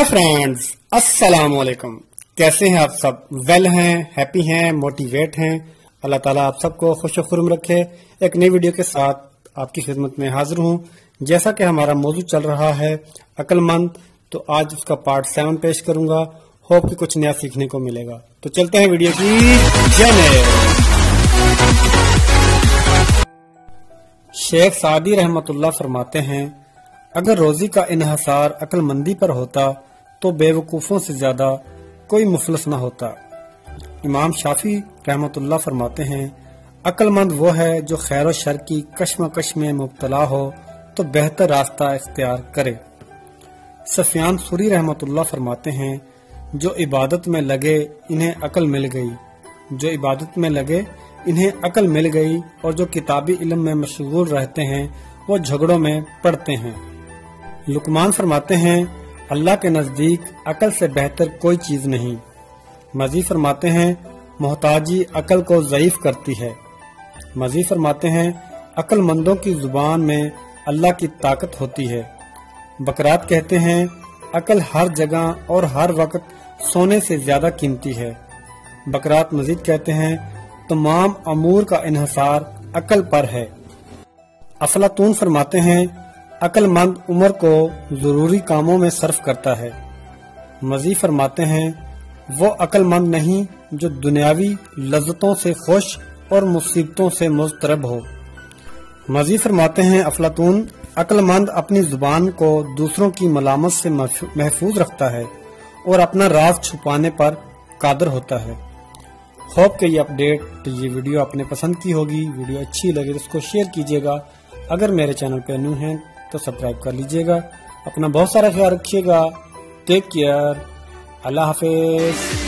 Hi friends अस्सलाम वालेकुम कैसे हैं आप सब? वेल हैं हैप्पी हैं मोटिवेट हैं। अल्लाह ताला आप सबको खुश खुरम रखे। एक नई वीडियो के साथ आपकी खिदमत में हाजिर हूँ। जैसा कि हमारा मौजूद चल रहा है अकलमंद तो आज उसका पार्ट सेवन पेश करूँगा। होप कि कुछ नया सीखने को मिलेगा। तो चलते हैं वीडियो की जय शेख सादी रहमतुल्ला फरमाते हैं, अगर रोजी का इन्हसार अक्लमंदी पर होता तो बेवकूफ़ों से ज़्यादा कोई मुफलस न होता। इमाम शाफी रहमतुल्लाह फरमाते हैं, अक्लमंद वो है जो खैर शर की कश्मकश में मुबतला हो तो बेहतर रास्ता इख्तियार करे। सफियान सुरी रहमतुल्लाह फरमाते हैं, जो इबादत में लगे, इन्हें अकल मिल गई। जो इबादत में लगे, इन्हें अकल मिल गई, और जो किताबी इलम में मशगूल रहते हैं, वो झगड़ों में पढ़ते हैं। लुकमान फरमाते हैं अल्लाह के नज़दीक अकल से बेहतर कोई चीज़ नहीं। मजीद फरमाते हैं, मोहताजी अकल को ज़यीफ करती है। मजीद फरमाते हैं, अक्लमंदों की ज़ुबान में अल्लाह की ताकत होती है। बकरात कहते हैं, अकल हर जगह और हर वक्त सोने से ज़्यादा कीमती है। बकरात मजीद कहते हैं, तमाम अमूर का इहसार अकल पर है। असलातून फरमाते हैं अक्लमंद उम्र को ज़रूरी कामों में सर्फ करता है। मजीद फरमाते हैं, वो अक्लमंद नहीं जो दुनियावी लज्जतों से खुश और मुसीबतों से मुस्तरब हो। मजीद फरमाते हैं, अफलातून, अक्लमंद अपनी ज़ुबान को दूसरों की मलामत से महफूज रखता है और अपना राज छुपाने पर कादर होता है। होप के ये अपडेट तो ये वीडियो आपने पसंद की होगी। वीडियो अच्छी लगे तो इसको शेयर कीजिएगा। अगर मेरे चैनल पर न्यू हैं तो सब्सक्राइब कर लीजिएगा। अपना बहुत सारा ख्याल रखिएगा। टेक केयर अल्लाह हाफिज।